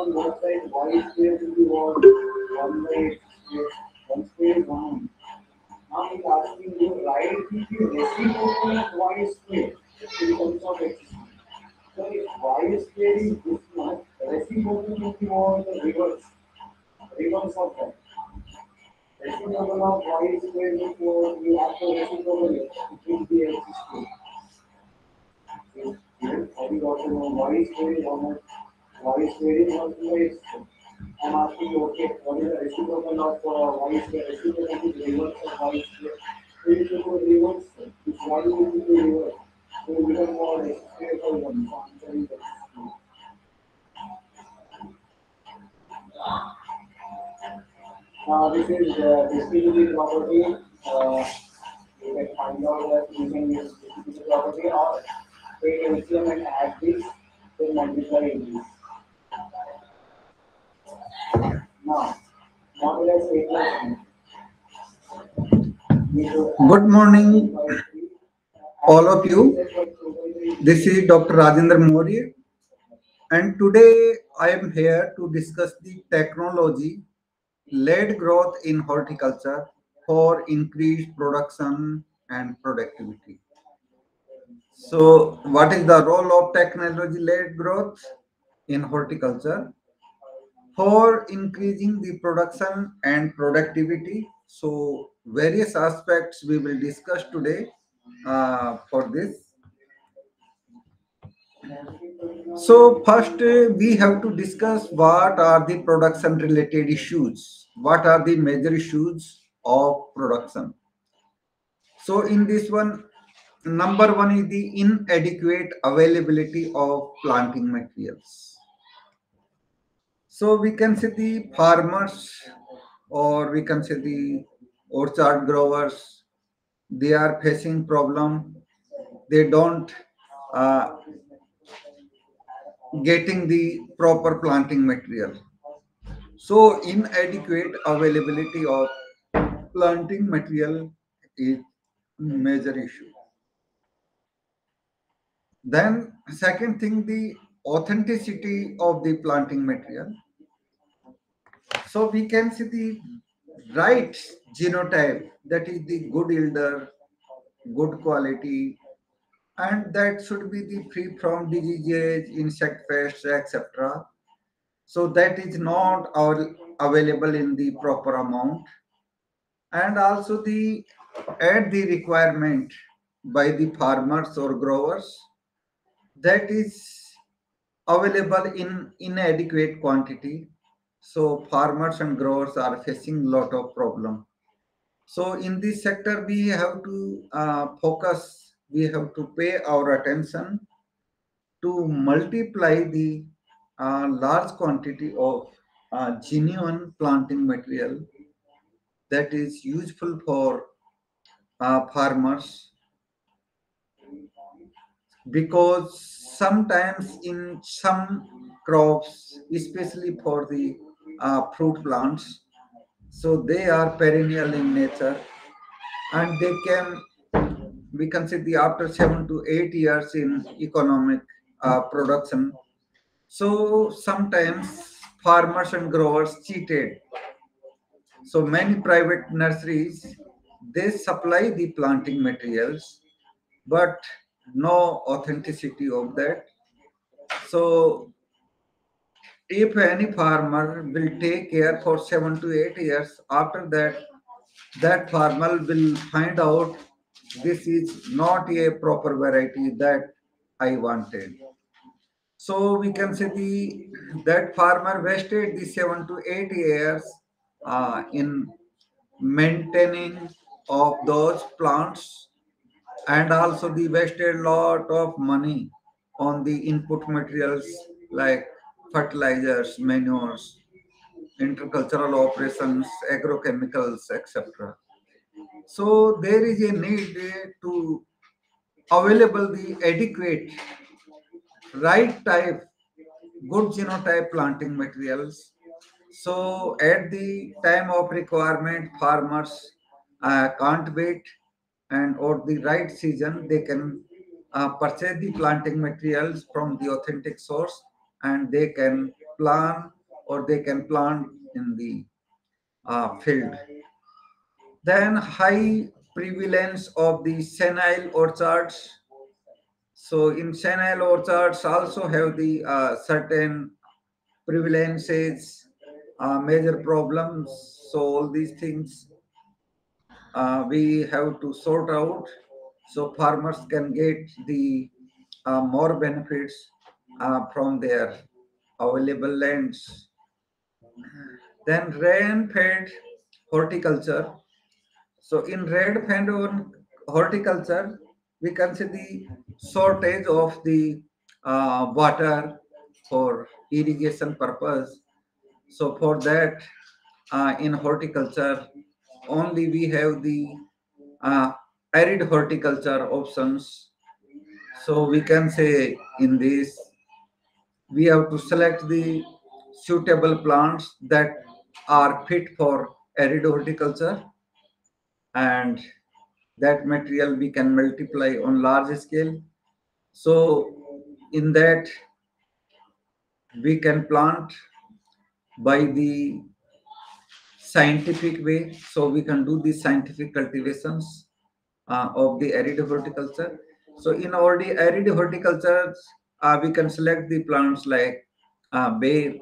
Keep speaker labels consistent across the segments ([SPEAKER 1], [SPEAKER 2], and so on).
[SPEAKER 1] on one side, y square will be what? One by x square. One square is one. Now he's asking you write the reciprocal of y square in terms of x. So if y square is this much, reciprocal will be what? The reverse. Reverse of that. Reciprocal of y square is what? You have to reciprocal it. It will be x square. Here, how you got to know y square is how much? Square. I'm asking you, okay, what is the reciprocal of uh, square? Reciprocal reverse of you reverse. The reverse, so you is x square. Now this is uh, distributive property. Uh, you can find out that using this distributive property or take LCM and add this, then multiply this. Now, modulus A plus B. We should
[SPEAKER 2] Good morning, all of you. This is Dr. Rajendra Maurya, and today I am here to discuss the technology led growth in horticulture for increased production and productivity. So, what is the role of technology led growth in horticulture? For increasing the production and productivity. So, various aspects we will discuss today uh, for this. So first uh, we have to discuss what are the production related issues. What are the major issues of production? So in this one, number one is the inadequate availability of planting materials. So we can say the farmers or we can say the orchard growers, they are facing problem. They don't uh, getting the proper planting material. So inadequate availability of planting material is a major issue. Then second thing, the authenticity of the planting material. So we can see the right genotype that is the good yielder, good quality, and that should be the free from diseases, insect pests, etc. So that is not our, available in the proper amount, and also the at the requirement by the farmers or growers that is available in inadequate quantity. So farmers and growers are facing a lot of problem. So in this sector, we have to uh, focus we have to pay our attention to multiply the uh, large quantity of uh, genuine planting material that is useful for uh, farmers because sometimes in some crops especially for the uh, fruit plants so they are perennial in nature and they can we can say the after seven to eight years in economic uh, production. So sometimes farmers and growers cheated. So many private nurseries they supply the planting materials, but no authenticity of that. So if any farmer will take care for seven to eight years, after that, that farmer will find out this is not a proper variety that I wanted. So we can say the that farmer wasted the seven to eight years uh, in maintaining of those plants and also the wasted lot of money on the input materials like fertilizers, manures, intercultural operations, agrochemicals, etc. So there is a need to available the adequate right type, good genotype planting materials. So at the time of requirement, farmers uh, can't wait and or the right season, they can uh, purchase the planting materials from the authentic source and they can plan or they can plant in the uh, field. Then high prevalence of the senile orchards. So in senile orchards also have the uh, certain prevalences, uh, major problems. So all these things uh, we have to sort out so farmers can get the uh, more benefits uh, from their available lands. Then rain-fed horticulture. So in rain-fed horticulture, we can see the shortage of the uh, water for irrigation purpose. So for that, uh, in horticulture, only we have the uh, arid horticulture options. So we can say in this, we have to select the suitable plants that are fit for arid horticulture and that material we can multiply on large scale. So in that we can plant by the scientific way. So we can do the scientific cultivations uh, of the arid horticulture. So in our arid horticulture, we can select the plants like uh, ber,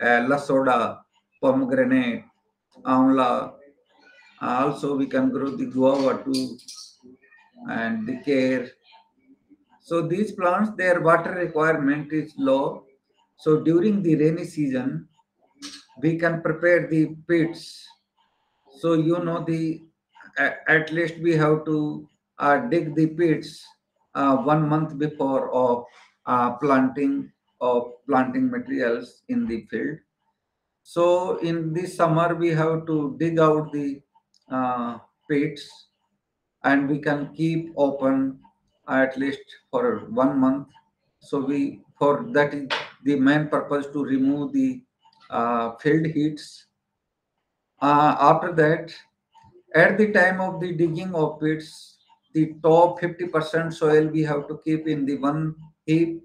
[SPEAKER 2] uh, lasoda, pomegranate, amla. Uh, also, we can grow the guava too, and the care. So these plants, their water requirement is low. So during the rainy season, we can prepare the pits. So you know the at least we have to uh, dig the pits uh, one month before of uh, planting of planting materials in the field. So in this summer we have to dig out the uh, pits and we can keep open at least for one month. So we for that is the main purpose to remove the uh, field heats. Uh, after that, at the time of the digging of pits, the top 50% soil we have to keep in the one heap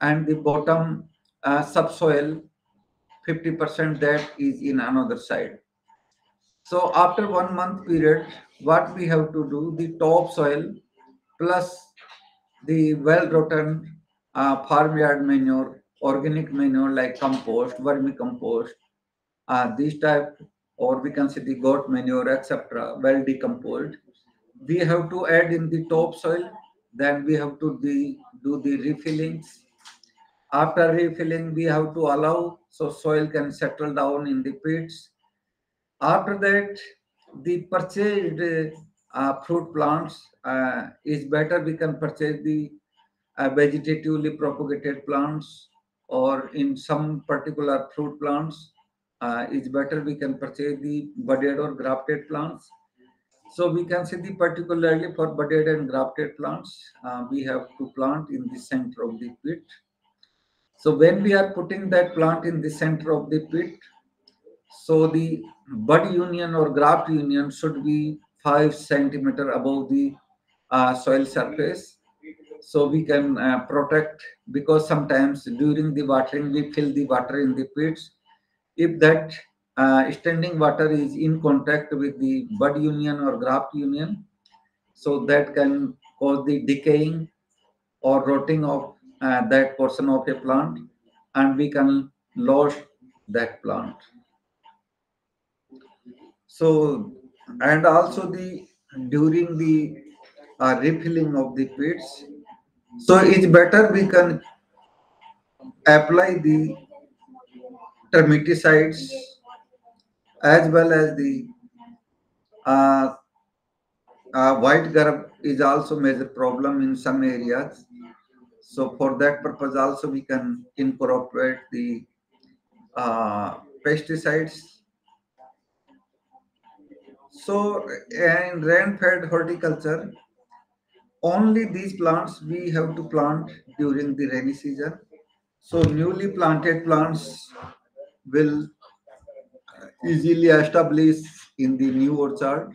[SPEAKER 2] and the bottom uh, subsoil 50% that is in another side. So after one month period, what we have to do, the top soil plus the well-rotten uh, farmyard manure organic manure like compost, vermicompost, uh, these type, or we can say the goat manure, etc., well decomposed. We have to add in the top soil, Then we have to the, do the refillings. After refilling, we have to allow so soil can settle down in the pits. After that, the purchased uh, fruit plants uh, is better. We can purchase the uh, vegetatively propagated plants or in some particular fruit plants, uh, better we can purchase the budded or grafted plants. So we can see the particularly for budded and grafted plants, uh, we have to plant in the center of the pit. So when we are putting that plant in the center of the pit, so the bud union or graft union should be five centimeter above the uh, soil surface so we can uh, protect because sometimes during the watering we fill the water in the pits if that uh, standing water is in contact with the bud union or graft union so that can cause the decaying or rotting of uh, that portion of a plant and we can lose that plant. So and also the during the uh, refilling of the pits so it's better we can apply the termiticides as well as the uh, uh, white grub is also major problem in some areas. So for that purpose also we can incorporate the uh, pesticides. So in rain-fed horticulture, only these plants we have to plant during the rainy season. So newly planted plants will easily established in the new orchard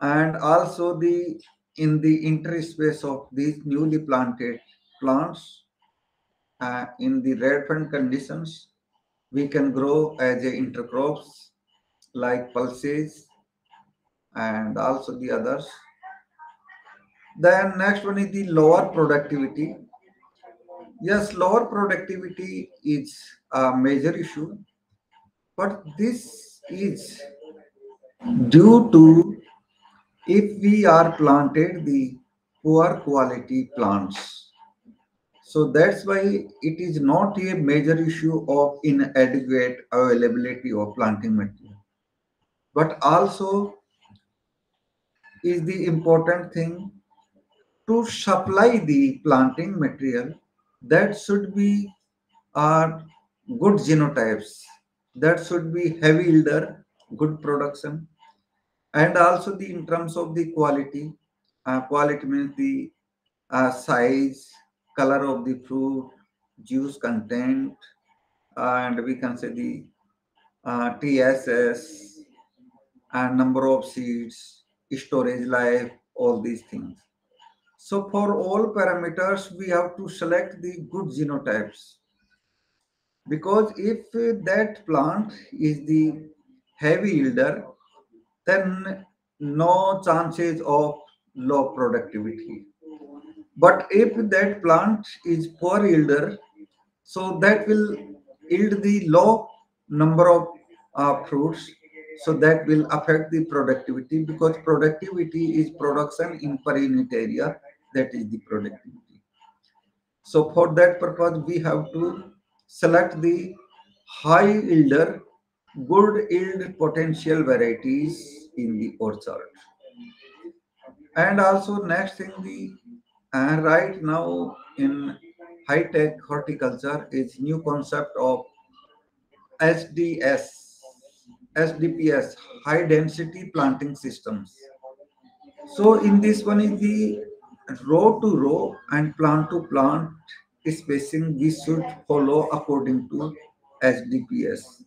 [SPEAKER 2] and also the in the interspace of these newly planted plants uh, in the fund conditions we can grow as a intercrops like pulses and also the others. Then next one is the lower productivity. Yes, lower productivity is a major issue, but this is due to if we are planted the poor quality plants. So that's why it is not a major issue of inadequate availability of planting material, but also is the important thing to supply the planting material that should be uh, good genotypes, that should be heavy yielder, good production, and also the in terms of the quality. Uh, quality means the uh, size, color of the fruit, juice content, and we can say the uh, TSS and number of seeds, storage life, all these things. So for all parameters, we have to select the good genotypes. Because if that plant is the heavy yielder, then no chances of low productivity. But if that plant is poor yielder, so that will yield the low number of uh, fruits. So that will affect the productivity because productivity is production in per unit area. That is the productivity. So for that purpose we have to select the high yielder good yield potential varieties in the orchard and also next thing the uh, right now in high tech horticulture is new concept of sds HDPS, high density planting systems. So in this one is the row to row and plant to plant spacing we should follow according to HDPS.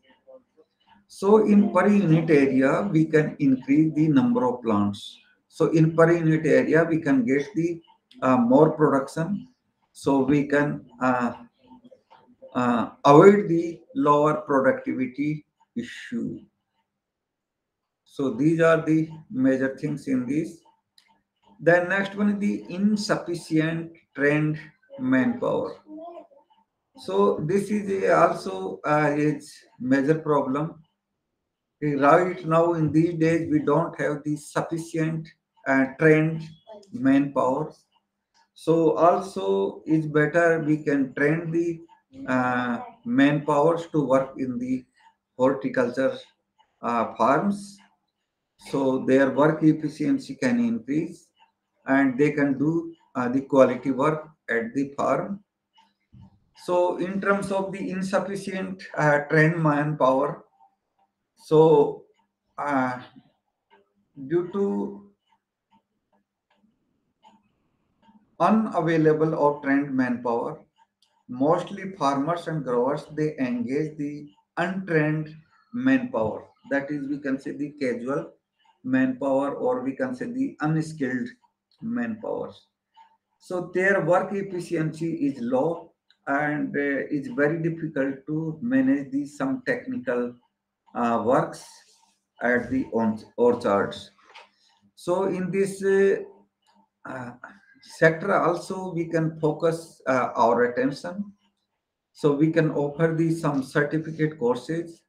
[SPEAKER 2] So in per unit area, we can increase the number of plants. So in per unit area, we can get the uh, more production. So we can uh, uh, avoid the lower productivity issue. So these are the major things in this. Then next one is the insufficient trained manpower. So this is a also uh, major problem. Right now in these days we don't have the sufficient uh, trained manpower. So also it's better we can train the uh, manpowers to work in the horticulture uh, farms so their work efficiency can increase and they can do uh, the quality work at the farm so in terms of the insufficient uh, trained manpower so uh, due to unavailable of trained manpower mostly farmers and growers they engage the untrained manpower that is we can say the casual manpower or we can say the unskilled manpower. So their work efficiency is low and uh, it's very difficult to manage the some technical uh, works at the orchards. So in this uh, uh, sector also we can focus uh, our attention. So we can offer the some certificate courses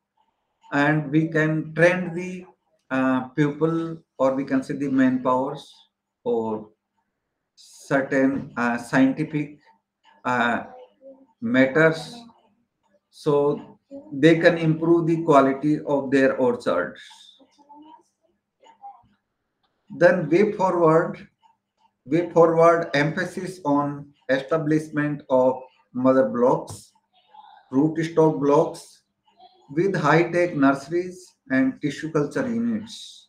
[SPEAKER 2] and we can train the uh, people or we can say the manpowers or certain uh, scientific uh, matters so they can improve the quality of their orchards then way forward way forward emphasis on establishment of mother blocks root stock blocks with high-tech nurseries and tissue culture units.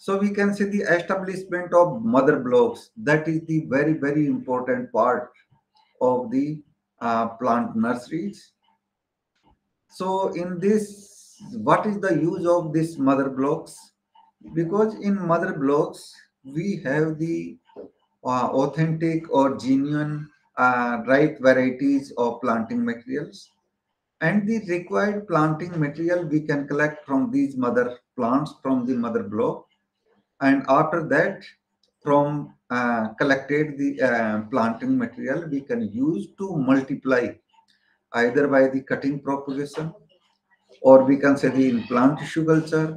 [SPEAKER 2] So we can see the establishment of mother blocks. That is the very, very important part of the uh, plant nurseries. So in this, what is the use of these mother blocks? Because in mother blocks, we have the uh, authentic or genuine uh, ripe varieties of planting materials and the required planting material we can collect from these mother plants from the mother block and after that from uh, collected the uh, planting material we can use to multiply either by the cutting propagation or we can say the in-plant tissue culture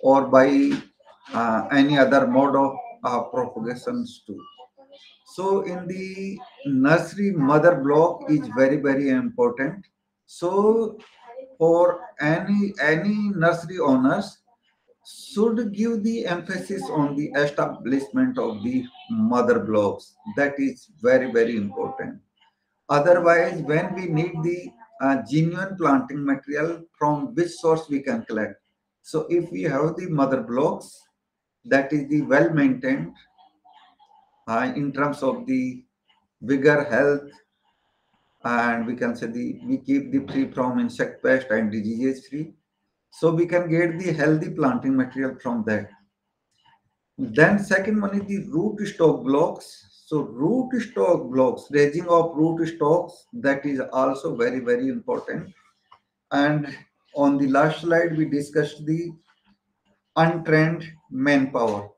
[SPEAKER 2] or by uh, any other mode of uh, propagations too. So in the nursery mother block is very very important. So for any any nursery owners should give the emphasis on the establishment of the mother blocks. That is very very important. Otherwise, when we need the uh, genuine planting material from which source we can collect. So if we have the mother blocks, that is the well maintained uh, in terms of the vigor, health, and we can say the we keep the tree from insect pest and diseases free. So we can get the healthy planting material from that. Then second one is the root stock blocks. So root stock blocks, raising of root stocks, that is also very, very important. And on the last slide, we discussed the untrained manpower.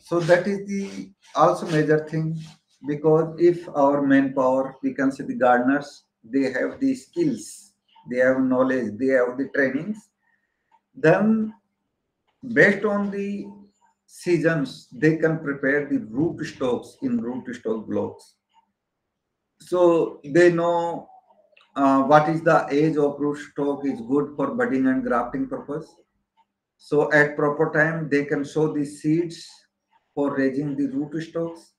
[SPEAKER 2] So that is the also major thing because if our manpower, we can say the gardeners, they have the skills, they have knowledge, they have the trainings, then based on the seasons, they can prepare the root stocks in root stock blocks. So they know uh, what is the age of root stock is good for budding and grafting purpose. So at proper time, they can sow the seeds for raising the root stocks.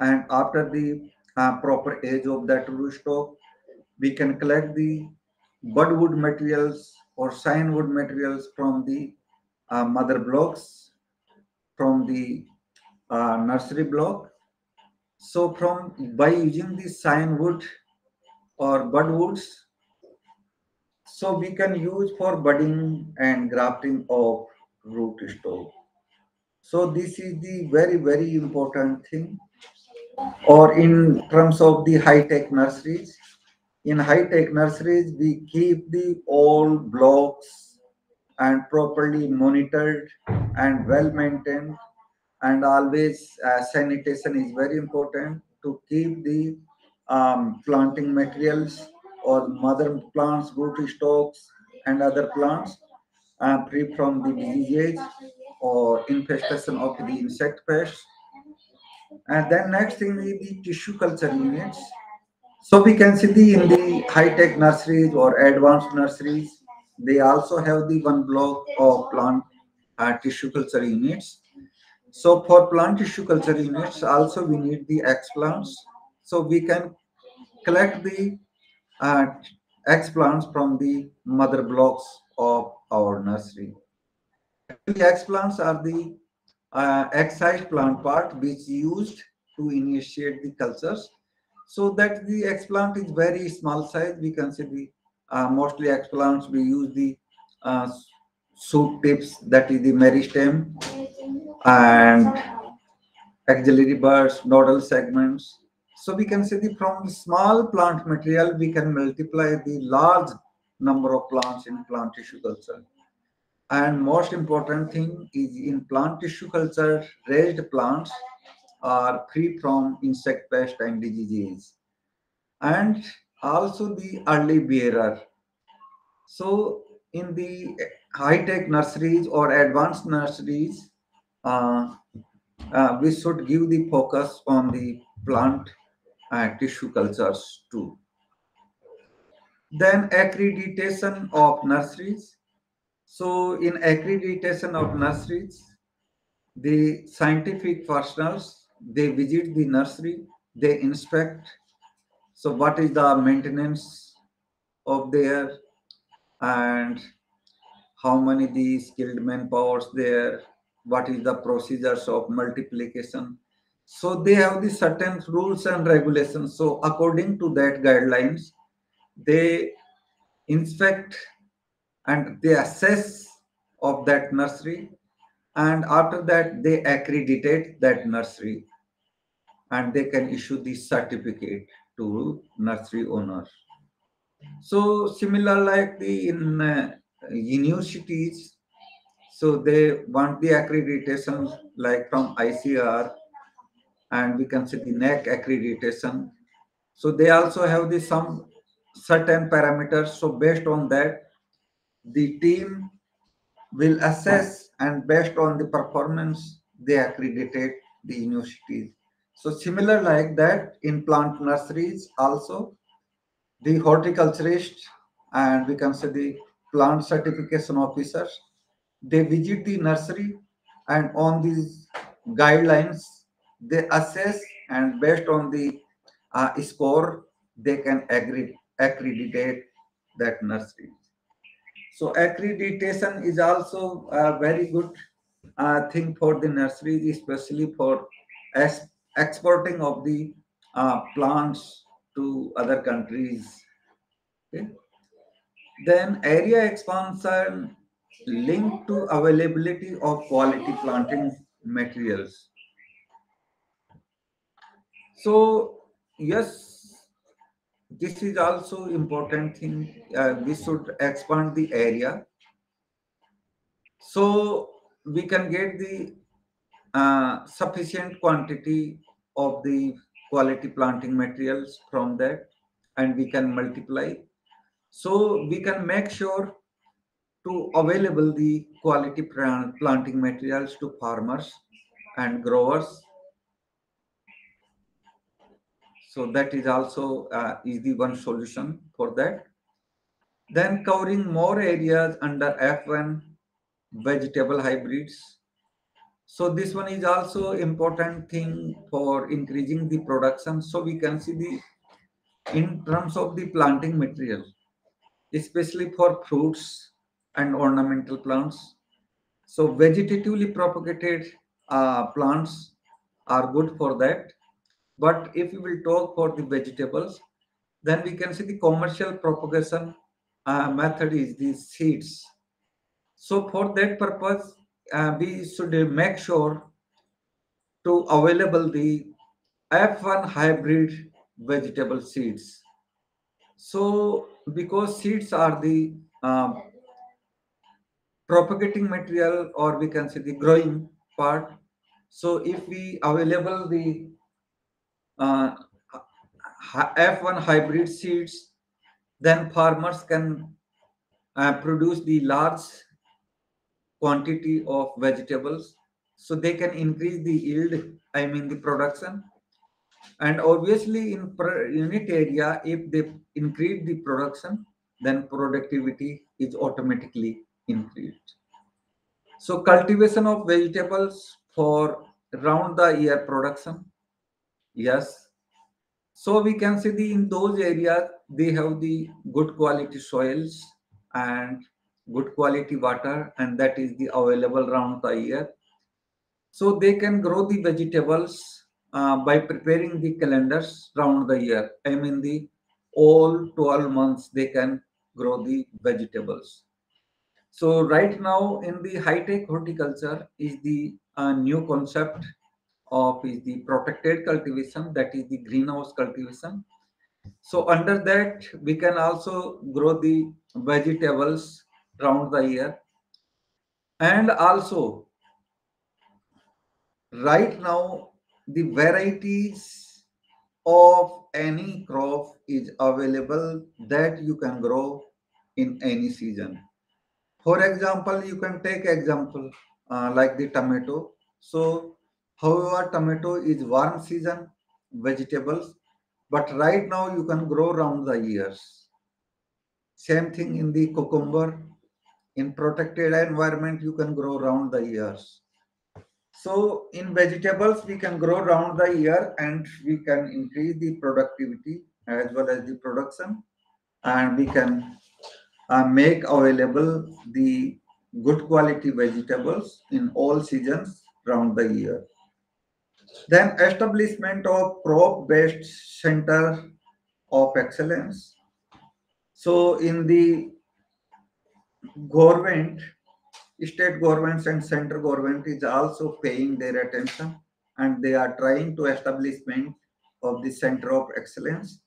[SPEAKER 2] And after the uh, proper age of that root stock, we can collect the budwood materials or scion wood materials from the uh, mother blocks from the uh, nursery block. So from by using the scion wood or bud woods, so we can use for budding and grafting of root stock. So this is the very very important thing. Or in terms of the high tech nurseries, in high tech nurseries we keep the old blocks and properly monitored and well maintained and always uh, sanitation is very important to keep the um, planting materials or mother plants root stocks and other plants uh, free from the diseases or infestation of the insect pests. And then next thing is the tissue culture units so we can see the in the high-tech nurseries or advanced nurseries they also have the one block of plant uh, tissue culture units. So for plant tissue culture units, also we need the explants. So we can collect the uh, explants from the mother blocks of our nursery. The explants are the uh, excised plant part which used to initiate the cultures. So that the explant is very small size, we the uh, mostly explants we use the uh, shoot tips that is the meristem and axillary buds nodal segments. So we can say the from small plant material we can multiply the large number of plants in plant tissue culture. And most important thing is in plant tissue culture raised plants are free from insect pest and diseases and also the early bearer. So in the high-tech nurseries or advanced nurseries, uh, uh, we should give the focus on the plant tissue cultures too. Then accreditation of nurseries. So in accreditation of nurseries, the scientific personnel, they visit the nursery, they inspect so what is the maintenance of there and how many the skilled manpowers there? What is the procedures of multiplication? So they have the certain rules and regulations. So according to that guidelines, they inspect and they assess of that nursery and after that they accreditate that nursery and they can issue the certificate to nursery owners. So similar like the in uh, universities, so they want the accreditation like from ICAR and we can say the NAAC accreditation. So they also have the some certain parameters. So based on that, the team will assess and based on the performance, they accredited the universities. So similar like that in plant nurseries also, the horticulturist and we can say the plant certification officers, they visit the nursery and on these guidelines, they assess and based on the uh, score, they can agree, accreditate that nursery. So accreditation is also a very good uh, thing for the nurseries, especially for as exporting of the uh, plants to other countries. Okay. Then area expansion linked to availability of quality planting materials. So yes, this is also important thing. Uh, we should expand the area so we can get the uh, sufficient quantity of the quality planting materials from that and we can multiply. So we can make sure to available the quality planting materials to farmers and growers. So that is also uh, is the one solution for that. Then covering more areas under f1 vegetable hybrids so this one is also important thing for increasing the production. So we can see the in terms of the planting material especially for fruits and ornamental plants. So vegetatively propagated uh, plants are good for that. But if we will talk for the vegetables then we can see the commercial propagation uh, method is the seeds. So for that purpose uh, we should uh, make sure to available the F1 hybrid vegetable seeds. So because seeds are the um, propagating material or we can say the growing part. So if we available the uh, F1 hybrid seeds, then farmers can uh, produce the large quantity of vegetables. So they can increase the yield i mean the production. And obviously in per unit area if they increase the production then productivity is automatically increased. So cultivation of vegetables for round the year production yes. So we can see the in those areas they have the good quality soils and good quality water and that is the available round the year. So they can grow the vegetables uh, by preparing the calendars round the year. I mean the all 12 months they can grow the vegetables. So right now in the high tech horticulture is the uh, new concept of is the protected cultivation that is the greenhouse cultivation. So under that we can also grow the vegetables round the year. And also right now the varieties of any crop is available that you can grow in any season. For example you can take example uh, like the tomato. So however tomato is warm season vegetables but right now you can grow around the years. Same thing in the cucumber in protected environment you can grow around the years so in vegetables we can grow around the year and we can increase the productivity as well as the production. And we can uh, make available the good quality vegetables in all seasons round the year then establishment of crop based center of excellence. So in the government state governments and central government is also paying their attention and they are trying to establishment of the center of excellence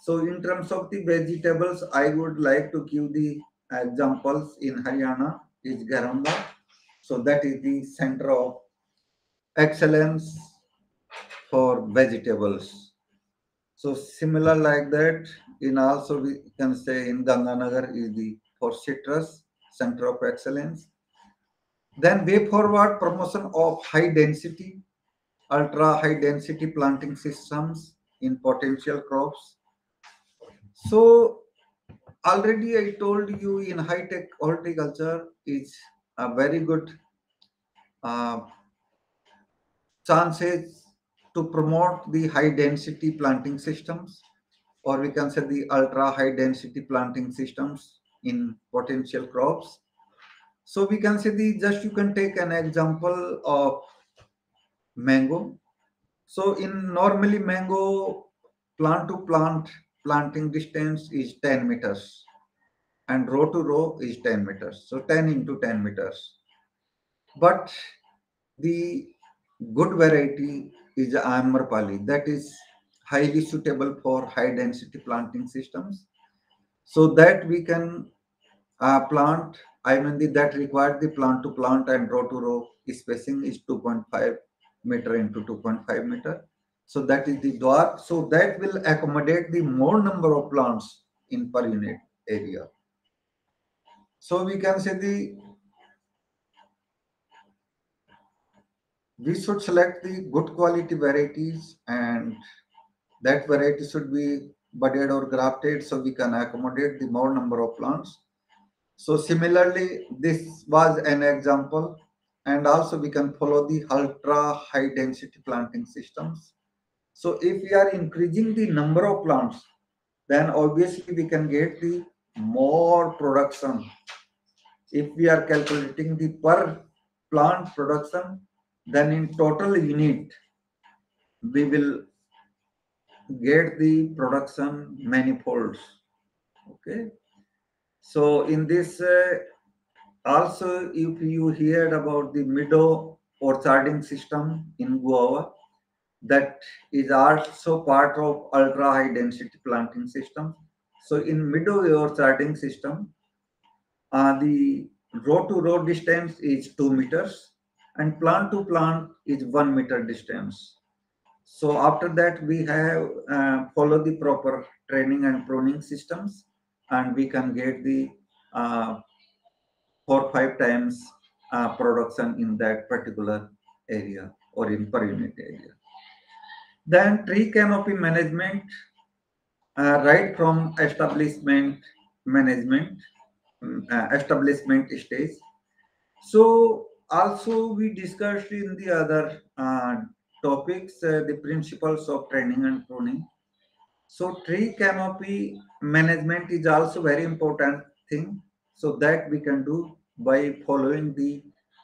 [SPEAKER 2] So in terms of the vegetables, I would like to give the examples in Haryana is Gharaunda. So that is the center of excellence for vegetables. So similar like that, in also we can say in Ganganagar is the for citrus center of excellence. Then way forward promotion of high density, ultra high density planting systems in potential crops. So already I told you in high tech horticulture is a very good uh, chances to promote the high density planting systems or we can say the ultra high density planting systems in potential crops. So we can say the just you can take an example of mango. So in normally mango plant to plant planting distance is 10 meters and row to row is 10 meters. So 10 into 10 meters. But the good variety is the Amrapali that is highly suitable for high density planting systems so that we can uh, plant i mean the, that required the plant to plant and row to row spacing is 2.5 meter into 2.5 meter. So that is the dwarf so that will accommodate the more number of plants in per unit area. So we can say the we should select the good quality varieties and that variety should be budded or grafted so we can accommodate the more number of plants. So similarly, this was an example and also we can follow the ultra high density planting systems. So if we are increasing the number of plants, then obviously we can get the more production. If we are calculating the per plant production, then in total unit we will get the production manifolds okay so in this uh, also if you heard about the meadow orcharding system in guava that is also part of ultra high density planting system so in meadow orcharding system uh, the row to row distance is 2 meters and plant to plant is one meter distance. So after that, we have uh, follow the proper training and pruning systems, and we can get the uh, four five times uh, production in that particular area or in per unit area. Then tree canopy management, uh, right from establishment management, mm, uh, establishment stage. So also we discussed in the other uh, topics uh, the principles of training and pruning so tree canopy management is also very important thing so that we can do by following the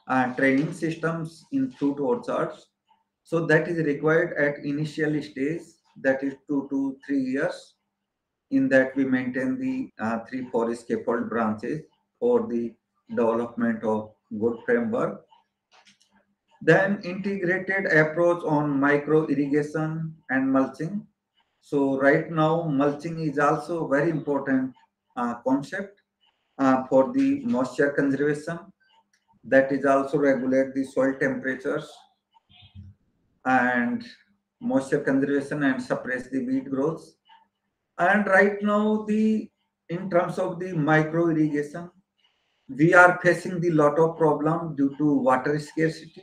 [SPEAKER 2] uh, training systems in fruit orchards so that is required at initial stage that is two to three years in that we maintain the uh, three four scaffold branches for the development of good framework. Then integrated approach on micro irrigation and mulching. So right now mulching is also very important uh, concept uh, for the moisture conservation. That is also regulate the soil temperatures and moisture conservation and suppress the weed growth. And right now the in terms of the micro irrigation, we are facing the lot of problem due to water scarcity.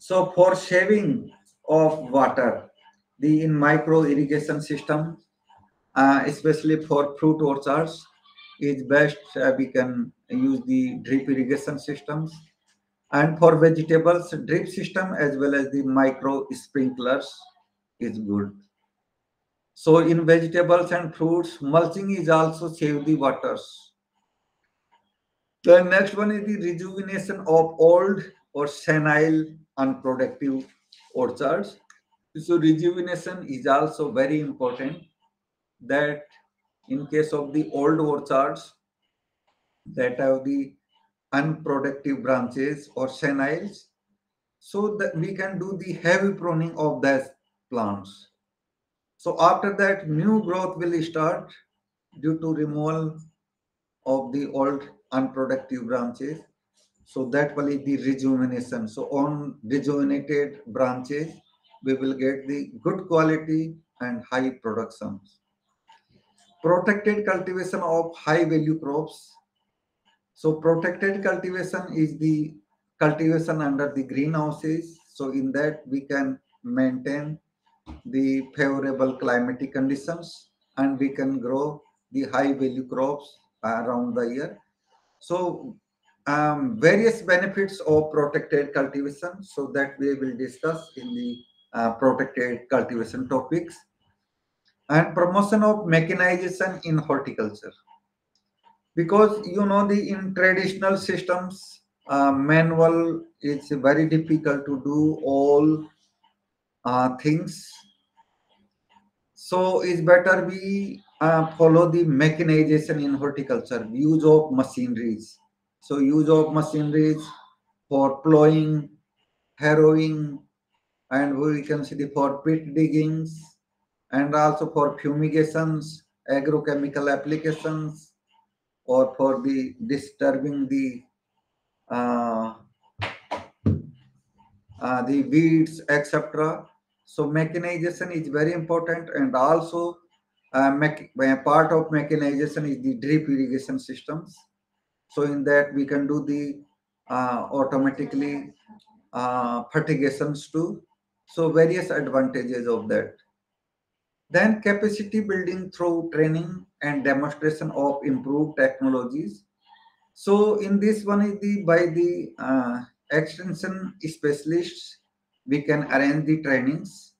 [SPEAKER 2] So for saving of water, the in micro irrigation system, uh, especially for fruit orchards, is best uh, we can use the drip irrigation systems. And for vegetables, drip system as well as the micro sprinklers is good. So in vegetables and fruits, mulching is also save the waters the next one is the rejuvenation of old or senile unproductive orchards. So rejuvenation is also very important that in case of the old orchards that have the unproductive branches or seniles, so that we can do the heavy pruning of those plants. So after that, new growth will start due to removal of the old unproductive branches. So that will be the rejuvenation. So on rejuvenated branches, we will get the good quality and high productions. Protected cultivation of high value crops. So protected cultivation is the cultivation under the greenhouses. So in that we can maintain the favorable climatic conditions and we can grow the high value crops around the year. So um, various benefits of protected cultivation so that we will discuss in the uh, protected cultivation topics and promotion of mechanization in horticulture. Because you know the in traditional systems uh, manual it's very difficult to do all uh, things. So it's better we uh, follow the mechanization in horticulture use of machineries so use of machineries for plowing harrowing and we can see the for pit diggings and also for fumigations, agrochemical applications, or for the disturbing the uh, uh, the weeds, etc. So mechanization is very important, and also uh, part of mechanization is the drip irrigation systems. So in that we can do the uh, automatically uh, fertigations too. So various advantages of that. Then capacity building through training and demonstration of improved technologies. So in this one is the by the uh, extension specialists, we can arrange the trainings.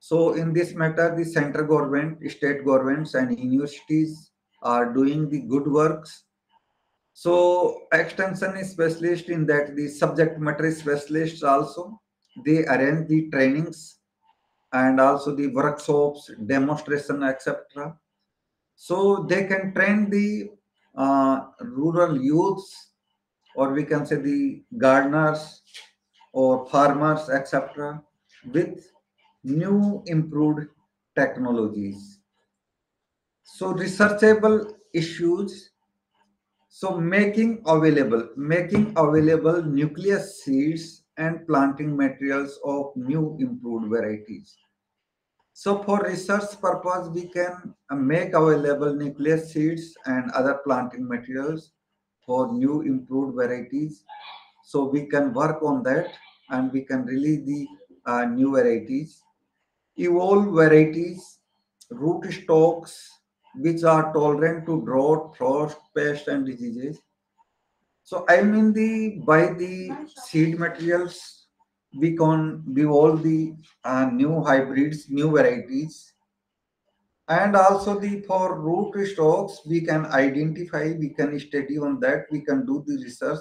[SPEAKER 2] So in this matter, the central government, state governments and universities are doing the good works. So extension is specialist in that the subject matter is specialists also, they arrange the trainings and also the workshops, demonstration, etc. So they can train the uh, rural youths, or we can say the gardeners or farmers, etc., with new improved technologies. So researchable issues. So making available, making available nucleus seeds and planting materials of new improved varieties. So for research purpose, we can uh, make available nucleus seeds and other planting materials for new improved varieties. So we can work on that and we can release the uh, new varieties. Evolve varieties, root stocks, which are tolerant to drought, frost, pest and diseases. So I mean the by the seed materials we can evolve the uh, new hybrids, new varieties. And also the for root stocks, we can identify, we can study on that, we can do the research.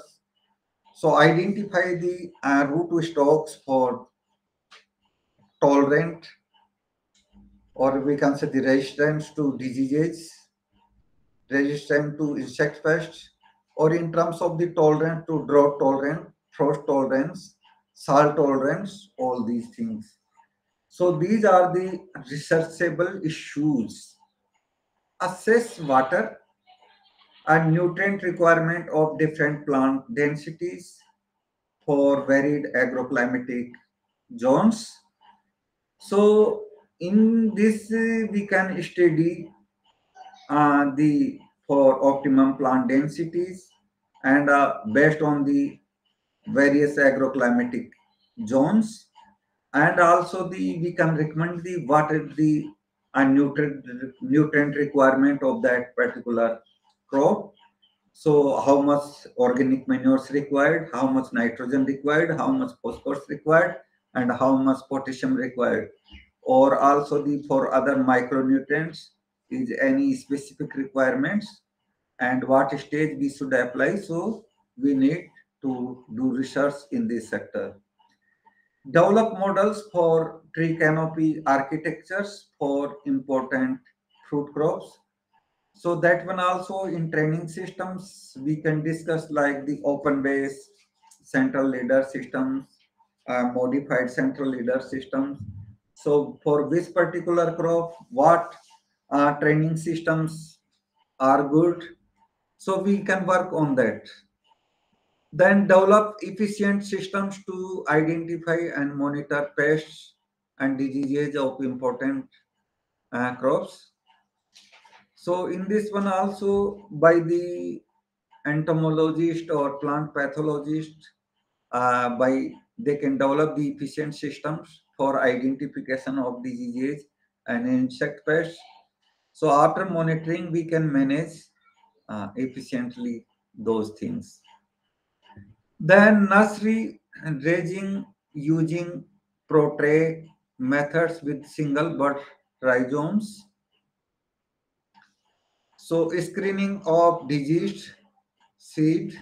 [SPEAKER 2] So identify the uh, root stocks for tolerant or we can say the resistance to diseases, resistance to insect pests, or in terms of the tolerance to drought tolerant, frost tolerance, salt tolerance, all these things. So these are the researchable issues. Assess water and nutrient requirement of different plant densities for varied agroclimatic zones. So in this uh, we can study uh, the for optimum plant densities and uh, based on the various agroclimatic zones. And also the we can recommend the what is the uh, nutrient nutrient requirement of that particular crop. So how much organic manure is required how much nitrogen required how much phosphorus required and how much potassium required or also the for other micronutrients is any specific requirements and what stage we should apply so we need to do research in this sector. Develop models for tree canopy architectures for important fruit crops. So that one also in training systems, we can discuss like the open base, central leader systems, uh, modified central leader systems. So for this particular crop, what uh, training systems are good? So we can work on that. Then develop efficient systems to identify and monitor pests and diseases of important uh, crops. So in this one also by the entomologist or plant pathologist, uh, by they can develop the efficient systems for identification of diseases and insect pests. So after monitoring, we can manage uh, efficiently those things. Then nursery and raising using pro-tray methods with single bud rhizomes. So screening of diseased seed,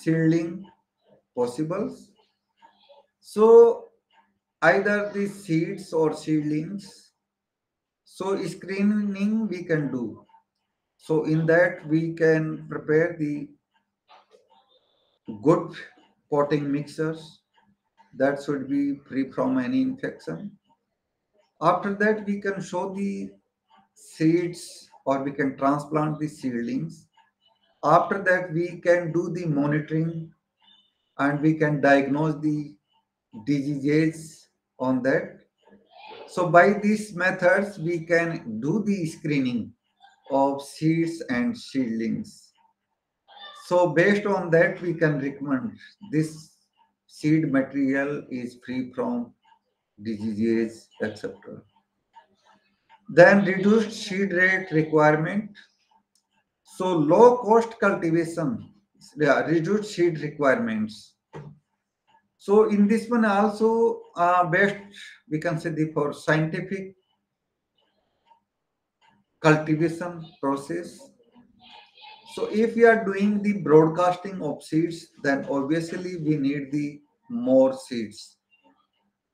[SPEAKER 2] seedling possibles. So either the seeds or seedlings. So screening we can do. So in that we can prepare the good potting mixers that should be free from any infection. After that, we can show the seeds or we can transplant the seedlings. After that, we can do the monitoring and we can diagnose the diseases on that. So by these methods, we can do the screening of seeds and seedlings. So based on that, we can recommend this seed material is free from diseases, etc. Then reduced seed rate requirement. So low cost cultivation, yeah, reduced seed requirements. So in this one also uh, best we can say the for scientific cultivation process. So if we are doing the broadcasting of seeds, then obviously we need the more seeds.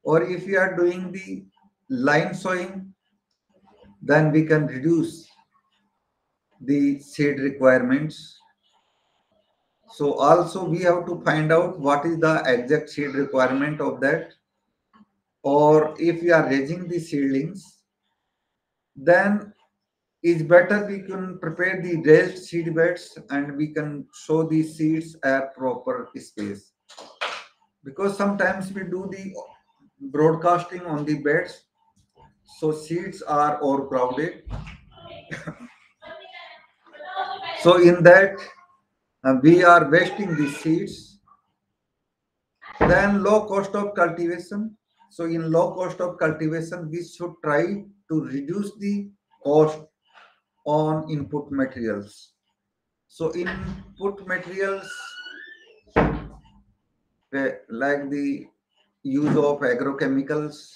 [SPEAKER 2] Or if we are doing the line sowing, then we can reduce the seed requirements. So also we have to find out what is the exact seed requirement of that. Or if we are raising the seedlings, then it's better we can prepare the raised seed beds and we can sow the seeds at proper space. Because sometimes we do the broadcasting on the beds, so seeds are overcrowded. so in that, we are wasting the seeds. Then low cost of cultivation. So in low cost of cultivation, we should try to reduce the cost on input materials. So input materials eh, like the use of agrochemicals,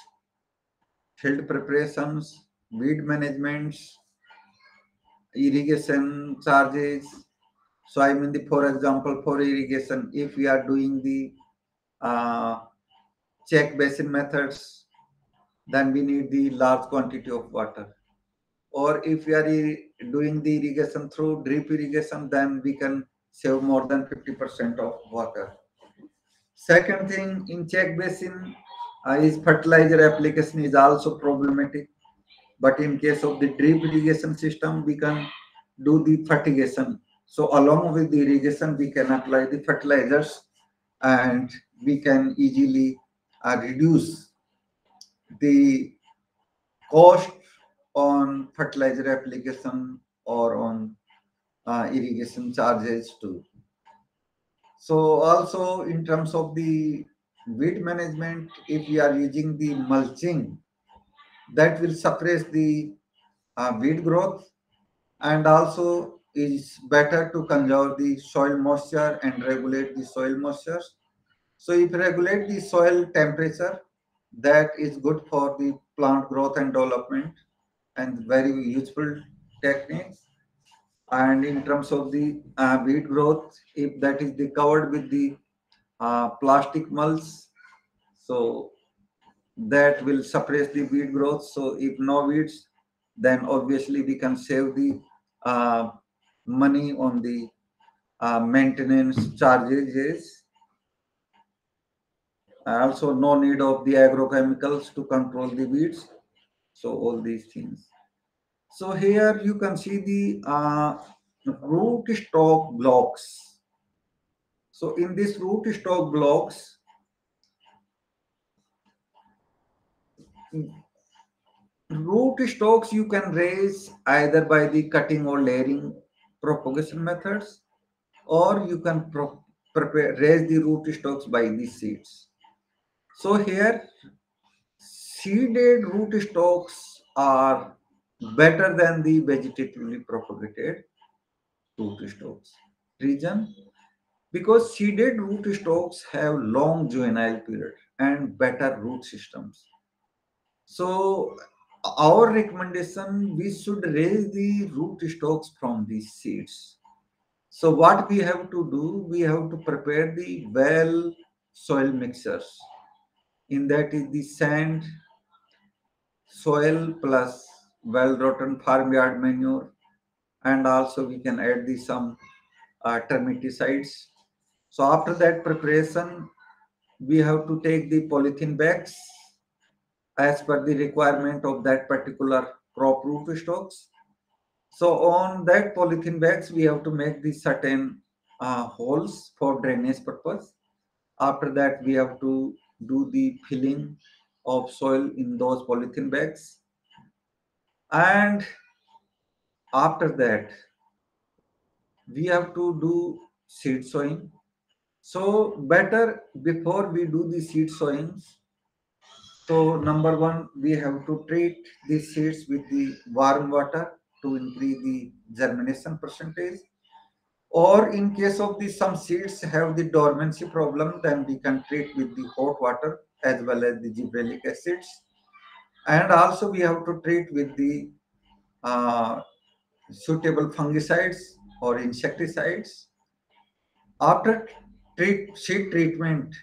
[SPEAKER 2] field preparations, weed managements, irrigation charges. So I mean the for example for irrigation, if we are doing the uh, check basin methods, then we need the large quantity of water or if we are doing the irrigation through drip irrigation, then we can save more than 50% of water. Second thing in check basin uh, is fertilizer application is also problematic. But in case of the drip irrigation system, we can do the fertigation. So along with the irrigation, we can apply the fertilizers and we can easily uh, reduce the cost on fertilizer application or on uh, irrigation charges too. So also in terms of the weed management, if we are using the mulching, that will suppress the uh, weed growth and also is better to conserve the soil moisture and regulate the soil moisture. So if regulate the soil temperature, that is good for the plant growth and development and very useful techniques. And in terms of the uh, weed growth, if that is the covered with the uh, plastic mulch, so that will suppress the weed growth. So if no weeds, then obviously we can save the uh, money on the uh, maintenance charges. Also, no need of the agrochemicals to control the weeds. So all these things. So here you can see the uh, root stock blocks. So in this root stock blocks, root stocks you can raise either by the cutting or layering propagation methods or you can prepare, raise the root stocks by the seeds. So here seeded root stocks are better than the vegetatively propagated root stocks. Reason? Because seeded root stocks have long juvenile period and better root systems. So our recommendation, we should raise the root stocks from these seeds. So what we have to do, we have to prepare the well soil mixers. In that is the sand, soil plus well rotten farmyard manure, and also we can add the some uh, termiticides. So after that preparation, we have to take the polythene bags as per the requirement of that particular crop root stocks. So on that polythene bags, we have to make the certain uh, holes for drainage purpose. After that, we have to do the filling of soil in those polythene bags. And after that, we have to do seed sowing. So better before we do the seed sowings, so number one, we have to treat the seeds with the warm water to increase the germination percentage. Or in case of the some seeds have the dormancy problem, then we can treat with the hot water as well as the gibberellic acids. And also we have to treat with the uh, suitable fungicides or insecticides. After treat, seed treatment,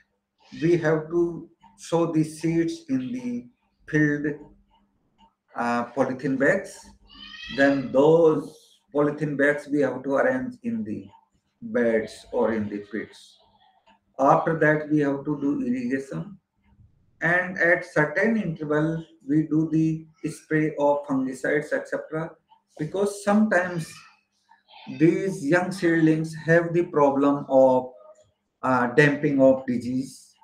[SPEAKER 2] we have to sow the seeds in the filled uh, polythene bags. Then those polythene bags we have to arrange in the beds or in the pits. After that, we have to do irrigation. And at certain interval, we do the spray of fungicides, etc. Because sometimes these young seedlings have the problem of uh, damping of disease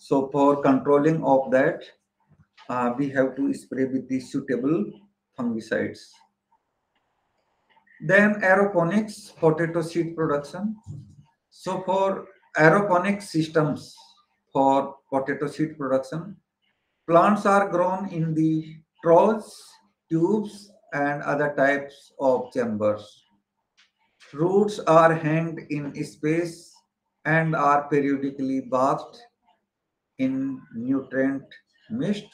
[SPEAKER 2] so for controlling of that, uh, we have to spray with the suitable fungicides. Then aeroponics, potato seed production. So for aeroponic systems for potato seed production, plants are grown in the troughs, tubes, and other types of chambers. Roots are hanged in space and are periodically bathed in nutrient mist.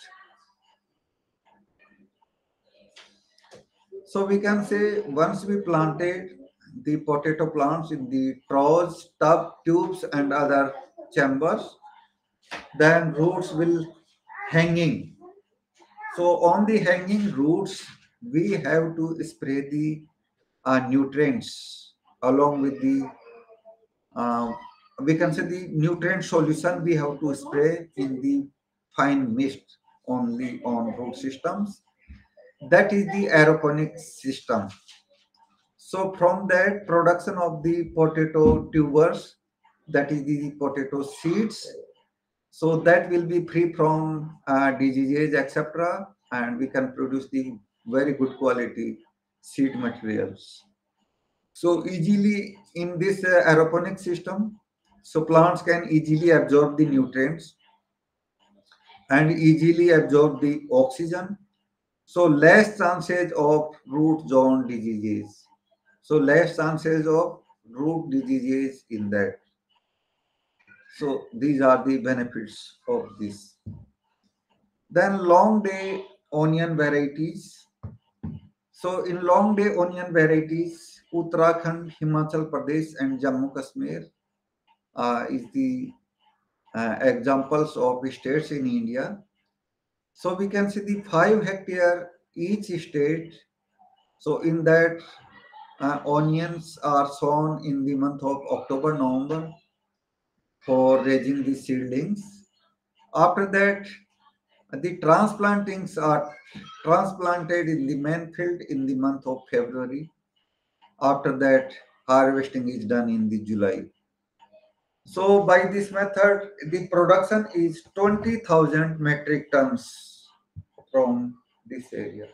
[SPEAKER 2] So we can say once we planted the potato plants in the troughs, tub, tubes and other chambers, then roots will hanging. So on the hanging roots, we have to spray the uh, nutrients along with the uh, we can say the nutrient solution we have to spray in the fine mist only on root systems. That is the aeroponic system. So from that production of the potato tubers, that is the potato seeds. So that will be free from uh, diseases, etc. And we can produce the very good quality seed materials. So easily in this uh, aeroponic system, so plants can easily absorb the nutrients and easily absorb the oxygen. So less chances of root zone diseases. So less chances of root diseases in that. So these are the benefits of this. Then long day onion varieties. So in long day onion varieties, Uttarakhand, Himachal Pradesh and Jammu Kashmir is the uh, examples of states in India. So we can see the five hectare each state. So in that uh, onions are sown in the month of October, November for raising the seedlings. After that, the transplantings are transplanted in the main field in the month of February. After that, harvesting is done in the July. So by this method, the production is 20,000 metric tons from this area.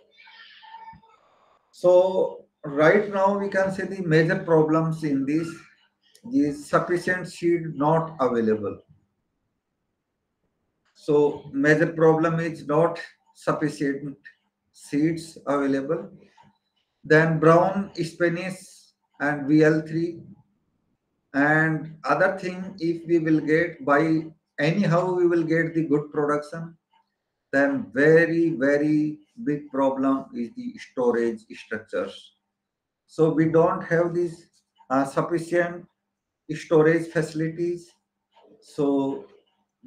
[SPEAKER 2] So right now we can see the major problems in this is sufficient seed not available. So major problem is not sufficient seeds available. Then brown Spanish and VL3 and other thing if we will get by anyhow we will get the good production then very very big problem is the storage structures. So we don't have these uh, sufficient storage facilities. So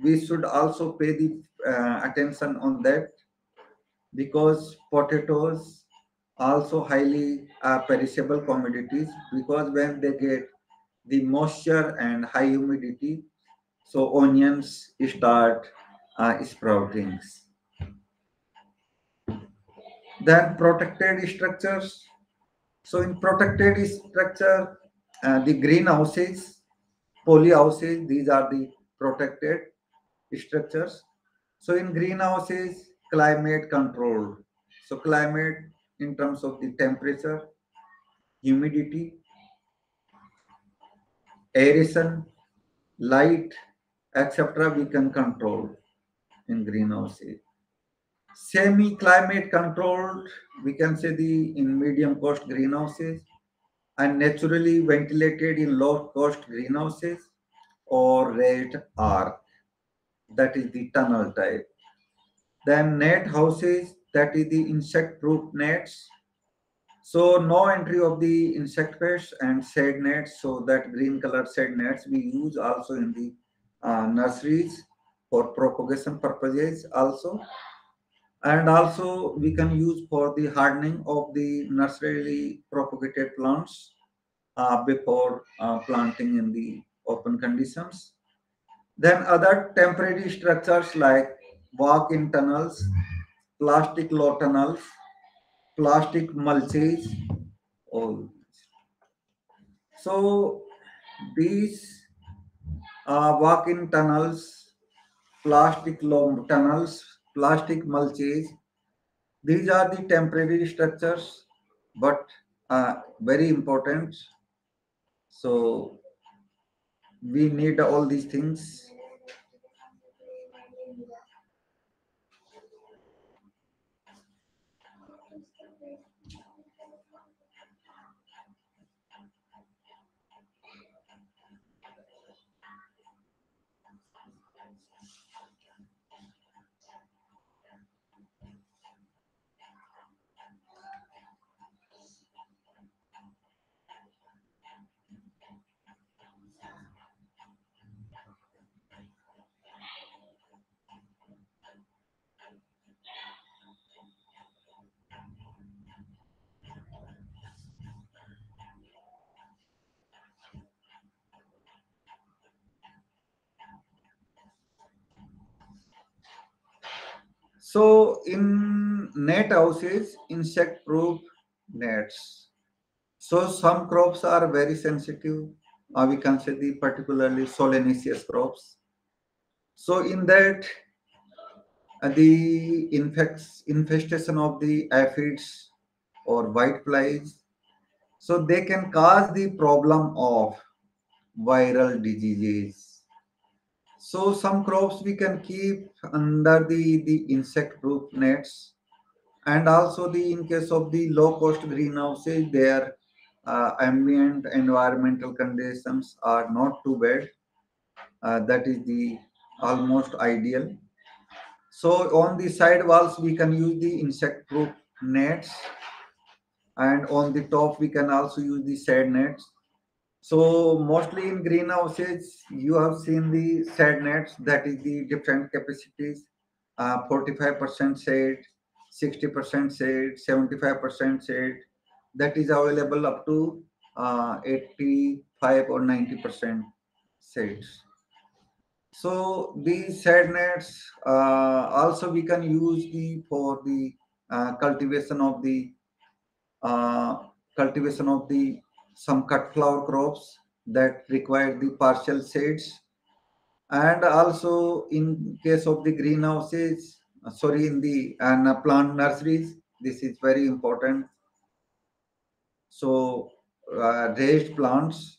[SPEAKER 2] we should also pay the uh, attention on that because potatoes also highly uh, perishable commodities because when they get the moisture and high humidity so onions start uh, sprouting. Then protected structures. So in protected structure uh, the greenhouses polyhouses these are the protected structures. So in greenhouses climate controlled. So climate in terms of the temperature humidity aeration, light, etc. we can control in greenhouses. Semi-climate controlled, we can say the in medium cost greenhouses and naturally ventilated in low cost greenhouses or raised arch. That is the tunnel type. Then net houses, that is the insect proof nets so no entry of the insect pests and shade nets. So that green color shade nets we use also in the uh, nurseries for propagation purposes also. And also we can use for the hardening of the nursery propagated plants uh, before uh, planting in the open conditions. Then other temporary structures like walk-in tunnels, plastic low tunnels, plastic mulches all so these uh, walk-in tunnels plastic low tunnels plastic mulches. These are the temporary structures but uh, very important. So we need all these things So in net houses, insect proof nets. So some crops are very sensitive. Uh, we can say the particularly solanaceous crops. So in that, uh, the infects, infestation of the aphids or white flies, so they can cause the problem of viral diseases so some crops we can keep under the, the insect proof nets and also the in case of the low cost greenhouses their uh, ambient environmental conditions are not too bad. Uh, that is the almost ideal. So on the side walls we can use the insect proof nets and on the top we can also use the shade nets so mostly in greenhouses, you have seen the shade nets, that is the different capacities, 45% uh, shade, 60% shade, 75% shade, that is available up to uh, 85 or 90% shades. So these shade nets uh, also we can use the for the uh, cultivation of the uh, cultivation of the some cut flower crops that require the partial shades. And also in case of the greenhouses uh, sorry in the and uh, plant nurseries this is very important. So uh, raised plants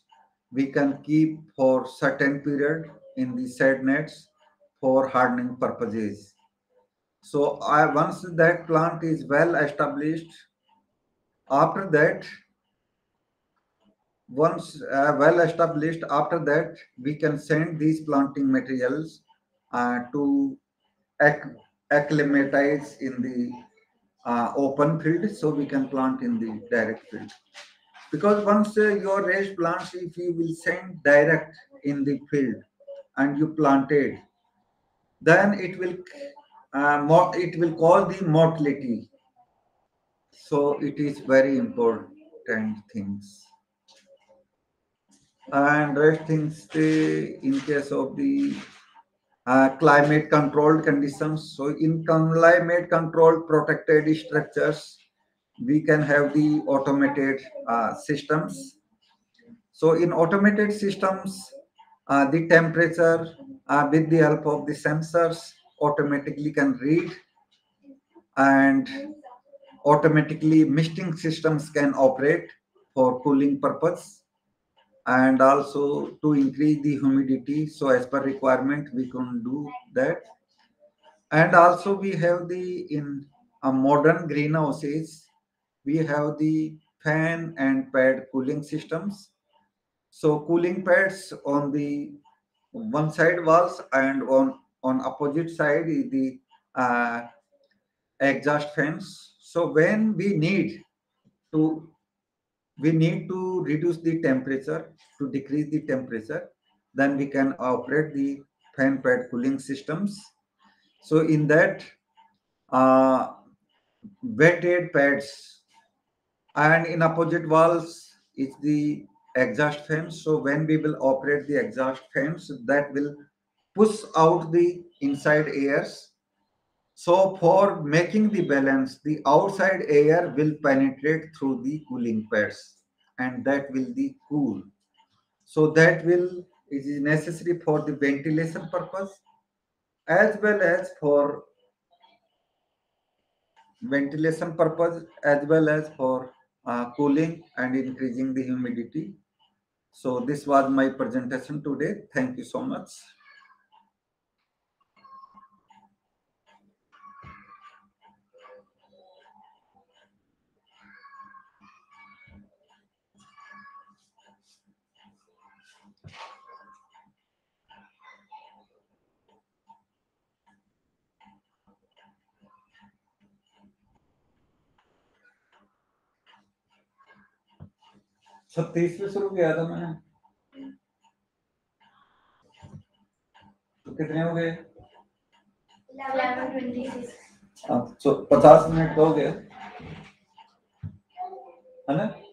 [SPEAKER 2] we can keep for certain period in the shade nets for hardening purposes. So I, once that plant is well established after that once uh, well established after that we can send these planting materials uh, to acc- acclimatize in the uh, open field so we can plant in the direct field. Because once uh, your raised plants if you will send direct in the field and you planted then it will uh, it will cause the mortality. So it is very important things and rest things in case of the uh, climate controlled conditions. So in climate controlled protected structures, we can have the automated uh, systems. So in automated systems, uh, the temperature uh, with the help of the sensors automatically can read and automatically misting systems can operate for cooling purpose and also to increase the humidity. So as per requirement we can do that. And also we have the in a modern greenhouses we have the fan and pad cooling systems. So cooling pads on the one side walls and on on opposite side is the uh, exhaust fans. So when we need to we need to reduce the temperature to decrease the temperature. Then we can operate the fan pad cooling systems. So in that uh, wetted pads and in opposite walls is the exhaust fans. So when we will operate the exhaust fans that will push out the inside airs so for making the balance, the outside air will penetrate through the cooling pads and that will be cool. So that will is necessary for the ventilation purpose as well as for ventilation purpose as well as for uh, cooling and increasing the humidity. So this was my presentation today. Thank you so much. छत्तीस में शुरू किया था मैंने। तो कितने हो गए? सो पचास मिनट तो हो गए। है ना?